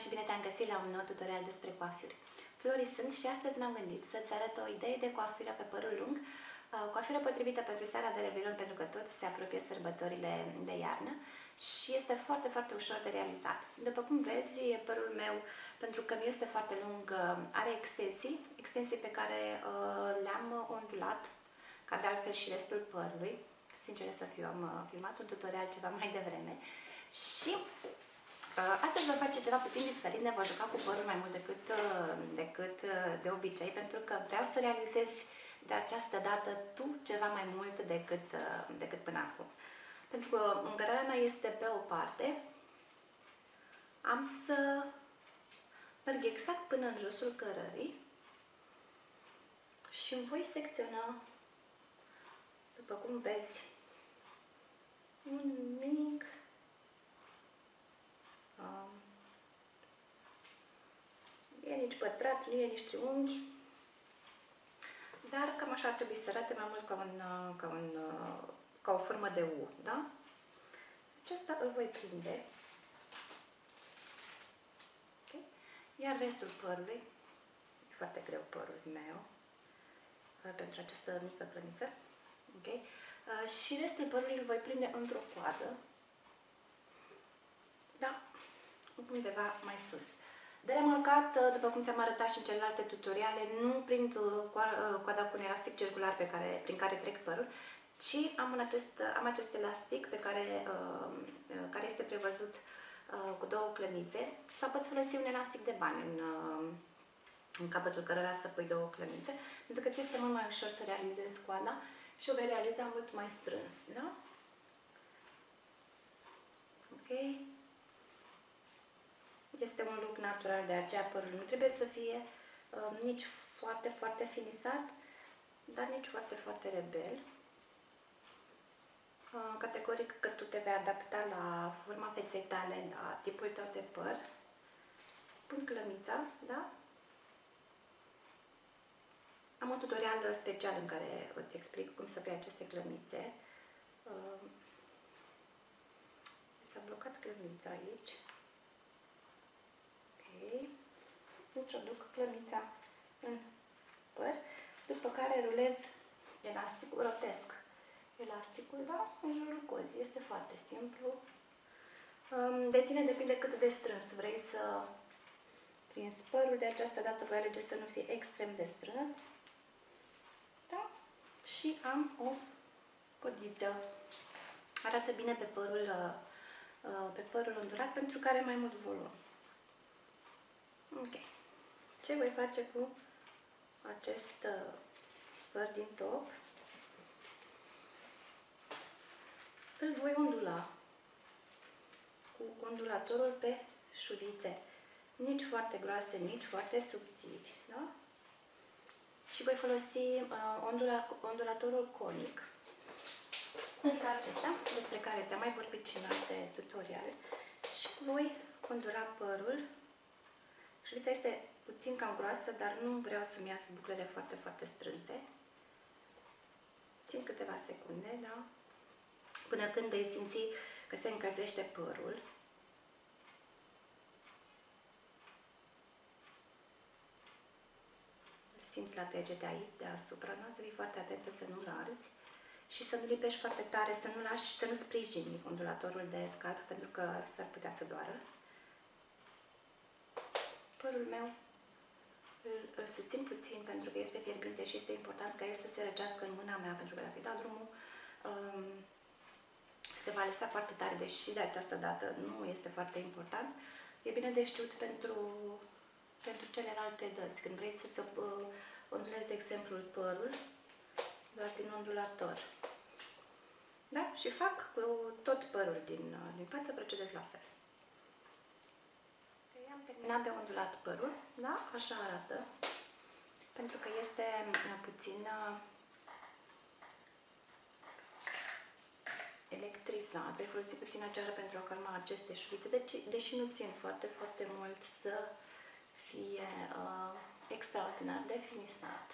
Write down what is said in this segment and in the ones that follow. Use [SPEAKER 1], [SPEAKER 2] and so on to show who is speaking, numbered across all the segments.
[SPEAKER 1] și bine te-am găsit la un nou tutorial despre coafuri. Flori sunt și astăzi m-am gândit să-ți arăt o idee de coafură pe părul lung, uh, coafură potrivită pentru seara de Revelion pentru că tot se apropie sărbătorile de iarnă și este foarte, foarte ușor de realizat. După cum vezi, părul meu, pentru că mi este foarte lung, uh, are extensii, extensii pe care uh, le-am ondulat, ca de altfel și restul părului. Sincer să fiu, am filmat un tutorial ceva mai devreme și Uh, astăzi voi face ceva puțin diferit, ne voi juca cu părul mai mult decât, uh, decât uh, de obicei, pentru că vreau să realizez de această dată tu ceva mai mult decât, decât până acum. Pentru că încărarea mea este pe o parte, am să merg exact până în josul cărării și îmi voi secționa, după cum vezi, un mic Um, e nici pătrat, nu e nici triunghi, dar cam așa ar trebui să arate mai mult ca, un, ca, un, ca o formă de U, da? Acesta îl voi prinde. Okay. Iar restul părului, e foarte greu părul meu, uh, pentru această mică clăniță, okay. Uh, și restul părului îl voi prinde într-o coadă, da? undeva mai sus. De remarcat, uh, după cum ți-am arătat și în celelalte tutoriale, nu prind uh, uh, coada cu un elastic circular pe care, prin care trec părul, ci am, un acest, am acest elastic pe care, care este prevăzut cu două clămițe sau poți folosi un elastic de bani în, în capătul cărora să pui două clămițe, pentru că ți este mult mai ușor să realizezi coada și o vei realiza mult mai strâns, da? Ok? Este un look natural, de aceea părul nu trebuie să fie uh, nici foarte, foarte finisat, dar nici foarte, foarte rebel. Uh, categoric că tu te vei adapta la forma feței tale, la tipul tău de păr. Pun clămița, da? Am un tutorial special în care îți explic cum să pui aceste clămițe. Uh, S-a blocat clămița aici introduc clămița în păr, după care rulez elasticul, rotesc elasticul, da, în jurul cozii. Este foarte simplu. De tine depinde cât de strâns vrei să prinzi părul. De această dată voi alege să nu fie extrem de strâns. Da? Și am o codiță. Arată bine pe părul, uh, pe părul îndurat pentru că are mai mult volum. Ok. Ce voi face cu acest uh, păr din top? Îl voi ondula cu ondulatorul pe șuvițe. Nici foarte groase, nici foarte subțiri. Da? Și voi folosi uh, ondula, ondulatorul conic. Adică acesta, despre care ți-am mai vorbit și în alte tutoriale. Și voi ondula părul Șuvița este puțin cam groasă, dar nu vreau să-mi iasă buclele foarte, foarte strânse. Țin câteva secunde, da? Până când vei simți că se încălzește părul. simți la de aici, deasupra, nu? Să fii foarte atentă să nu-l arzi și să nu lipești foarte tare, să nu lași, să nu sprijini ondulatorul de scalp, pentru că s-ar putea să doară părul meu îl, îl susțin puțin pentru că este fierbinte și este important ca el să se răcească în mâna mea, pentru că dacă îi dau drumul, um, se va lăsa foarte tare, deși de această dată nu este foarte important. E bine de știut pentru, pentru celelalte dăți. Când vrei să-ți uh, ondulezi, de exemplu, părul, doar din ondulator. Da? Și fac cu tot părul din, uh, din față, procedez la fel am terminat de ondulat părul, da? Așa arată. Pentru că este uh, puțin uh, electrizat. Voi folosi puțin ceară pentru a calma aceste șuvițe, deci, deși nu țin foarte, foarte mult să fie uh, extraordinar de finisat.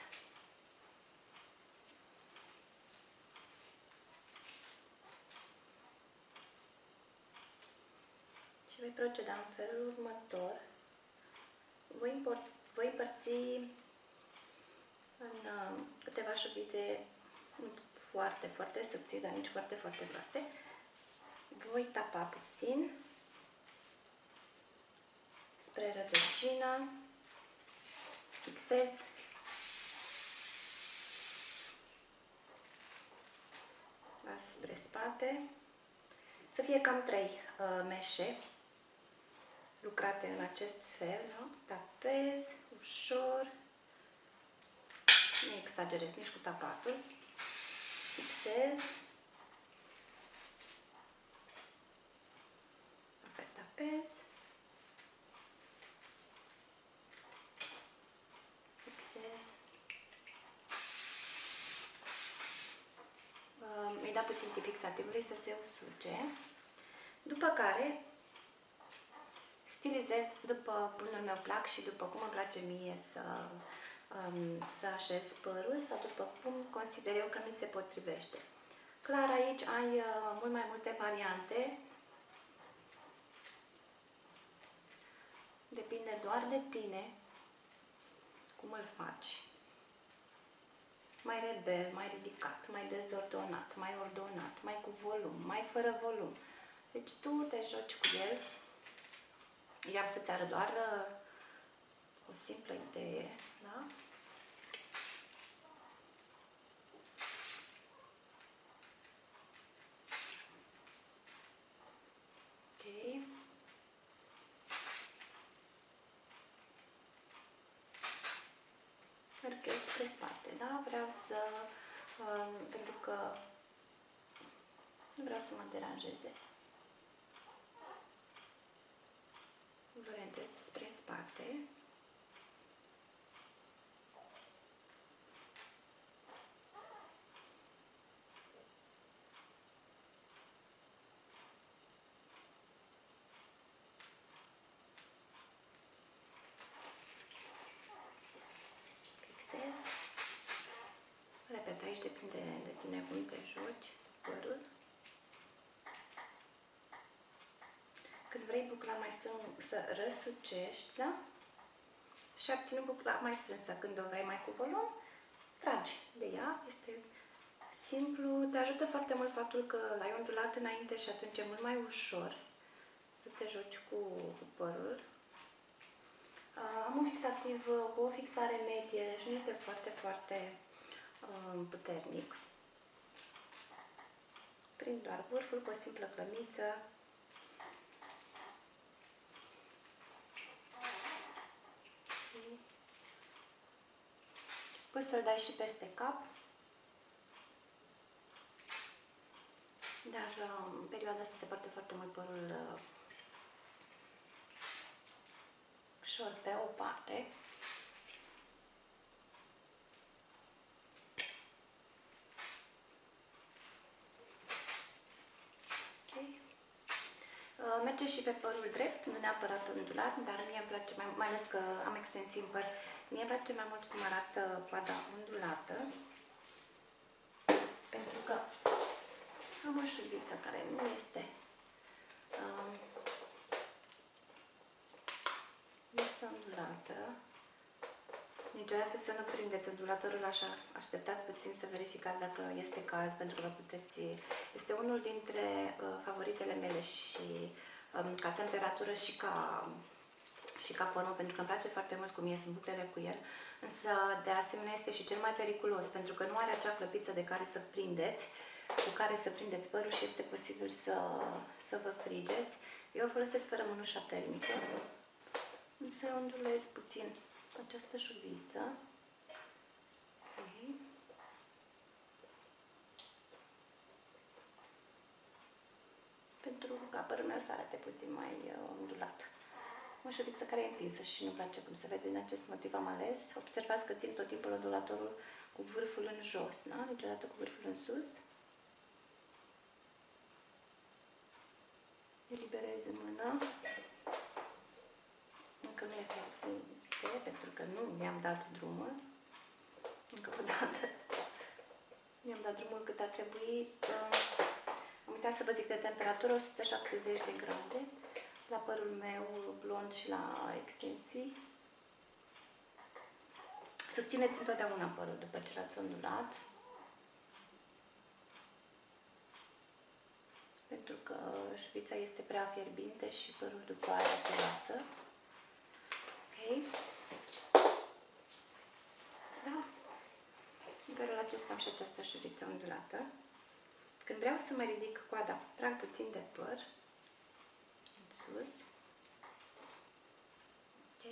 [SPEAKER 1] Voi proceda în felul următor. voi, import, voi împărți în uh, câteva șuvițe foarte, foarte subțiri, dar nici foarte, foarte groase. Voi tapa puțin spre rădăcină, fixez spre spate, să fie cam 3 uh, meșe lucrate în acest fel, da? tapez, ușor, nu exagerez nici cu tapatul, fixez, tapez, fixez, îi da puțin tip fixativului să se usuce, după care stilizez după bunul meu plac și după cum îmi place mie să, um, să așez părul sau după cum consider eu că mi se potrivește. Clar, aici ai uh, mult mai multe variante. Depinde doar de tine cum îl faci. Mai rebel, mai ridicat, mai dezordonat, mai ordonat, mai cu volum, mai fără volum. Deci tu te joci cu el I-am să-ți arăt doar uh, o simplă idee, da? Ok. Merg spre spate, da? Vreau să, um, pentru că nu vreau să mă deranjeze. Orientez spre spate. Fixez. Repet, aici depinde de tine cum te joci părul. Când vrei bucla mai strâns să răsucești, da? Și obține bucla mai strânsă. Când o vrei mai cu volum, tragi de ea. Este simplu. Te ajută foarte mult faptul că l-ai ondulat înainte și atunci e mult mai ușor să te joci cu, cu părul. Am un fixativ cu o fixare medie, deci nu este foarte, foarte um, puternic. Prind doar vârful cu o simplă clămiță Poți să-l dai și peste cap. Dar uh, în perioada asta se poartă foarte mult părul uh, ușor pe o parte. Uh, merge și pe părul drept, nu neapărat ondulat, dar mie îmi place, mai, mai ales că am extensiv păr, Mie îmi place mai mult cum arată coada ondulată, pentru că am o șuviță care nu este um, este ondulată. Niciodată să nu prindeți ondulatorul așa, așteptați puțin să verificați dacă este cald, pentru că puteți, este unul dintre uh, favoritele mele și um, ca temperatură și ca și ca formă, pentru că îmi place foarte mult cum ies buclele cu el, însă de asemenea este și cel mai periculos, pentru că nu are acea clăpiță de care să prindeți, cu care să prindeți părul și este posibil să, să vă frigeți. Eu folosesc fără mânușa termică, însă ondulez puțin această șuviță. Okay. Pentru ca părul meu să arate puțin mai uh, ondulat o șuviță care e întinsă și nu-mi place cum se vede. Din acest motiv am ales. Observați că țin tot timpul ondulatorul cu vârful în jos, da? niciodată cu vârful în sus. Eliberez în mână. Încă nu e foarte, pentru că nu mi-am dat drumul. Încă o dată. Mi-am dat drumul cât a trebuit. Am uitat să vă zic de temperatură, 170 de grade la părul meu blond și la extensii. Susțineți întotdeauna părul după ce l-ați ondulat. Pentru că șpița este prea fierbinte și părul după aia se lasă. Ok? Da. În felul acesta am și această șuviță ondulată. Când vreau să mă ridic coada, trag puțin de păr în sus. Ok.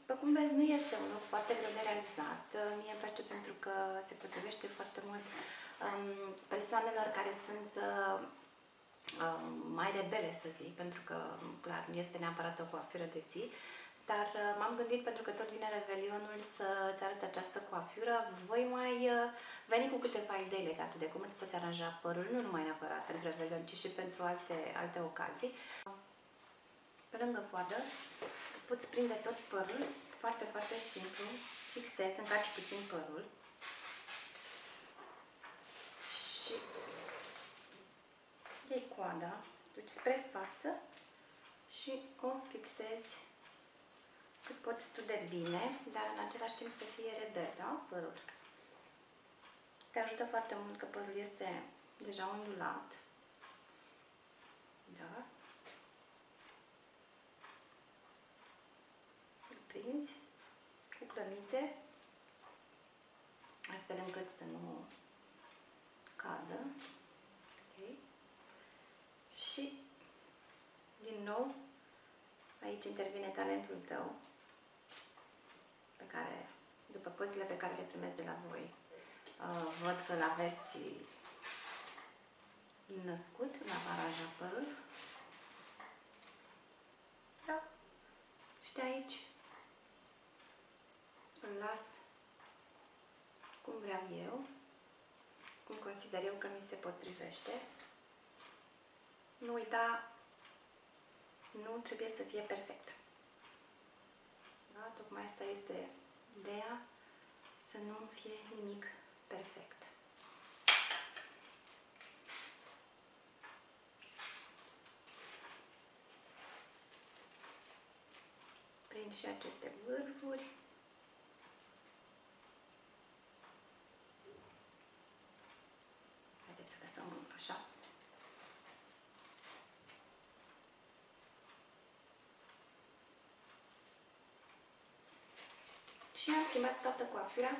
[SPEAKER 1] După cum vezi, nu este un loc foarte greu de realizat. Mie îmi place pentru că se potrivește foarte mult um, persoanelor care sunt uh, um, mai rebele, să zic, pentru că, clar, nu este neapărat o coafură de zi, dar uh, m-am gândit, pentru că tot vine Revelionul, să-ți arăt această coafură. Voi mai uh, veni cu câteva idei legate de cum îți poți aranja părul, nu numai neapărat pentru Revelion, ci și pentru alte, alte ocazii. Pe lângă coadă, poți prinde tot părul, foarte, foarte simplu, fixezi, încarci puțin părul și iei coada, duci spre față și o fixezi cât poți tu de bine, dar în același timp să fie rebel, da? Părul. Te ajută foarte mult că părul este deja ondulat. Da? Îl prinzi cu clămițe, astfel încât să nu cadă. Okay. Și, din nou, aici intervine talentul tău care, după pozile pe care le primesc de la voi, uh, văd că l-aveți născut la baraja părul. Da. Și de aici îl las cum vreau eu, cum consider eu că mi se potrivește. Nu uita, nu trebuie să fie perfect. Da? Tocmai asta este ideea, să nu fie nimic perfect. Prind și aceste vârfuri. Haideți să lăsăm așa. și am schimbat toată coafura,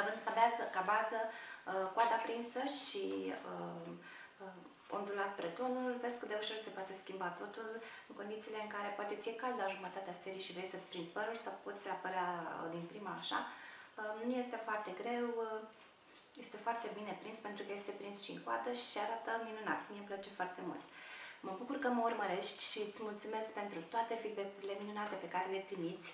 [SPEAKER 1] având ca bază, ca bază uh, coada prinsă și uh, uh, ondulat pretonul, vezi cât de ușor se poate schimba totul în condițiile în care poate ți-e cald la jumătatea serii și vrei să-ți prinzi părul sau poți apărea uh, din prima așa. Uh, nu este foarte greu, uh, este foarte bine prins pentru că este prins și în coadă și arată minunat. Mie îmi place foarte mult. Mă bucur că mă urmărești și îți mulțumesc pentru toate feedback-urile minunate pe care le trimiți.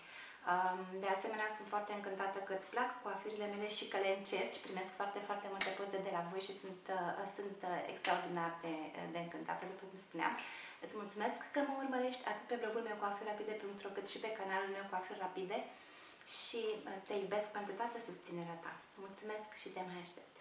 [SPEAKER 1] De asemenea, sunt foarte încântată că îți plac coafirile mele și că le încerci. Primesc foarte, foarte multe poze de la voi și sunt, uh, sunt uh, extraordinar de, de încântată, după cum spuneam. Îți mulțumesc că mă urmărești atât pe blogul meu coafirrapide.ro cât și pe canalul meu Coafir Rapide și uh, te iubesc pentru toată susținerea ta. Mulțumesc și te mai aștept!